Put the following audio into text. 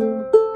you.